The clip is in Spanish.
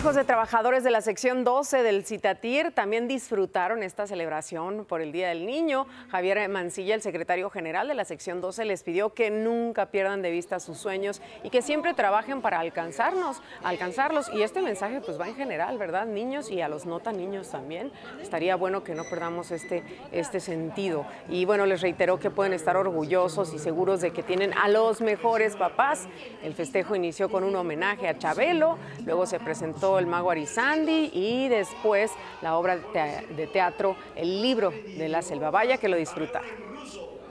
Hijos de trabajadores de la sección 12 del Citatir también disfrutaron esta celebración por el Día del Niño. Javier Mancilla, el secretario general de la sección 12, les pidió que nunca pierdan de vista sus sueños y que siempre trabajen para alcanzarnos, alcanzarlos. Y este mensaje pues va en general, ¿verdad? Niños y a los no tan niños también. Estaría bueno que no perdamos este, este sentido. Y bueno, les reitero que pueden estar orgullosos y seguros de que tienen a los mejores papás. El festejo inició con un homenaje a Chabelo, luego se presentó el mago Arizandi y después la obra de teatro El libro de la selva. Vaya que lo disfruta.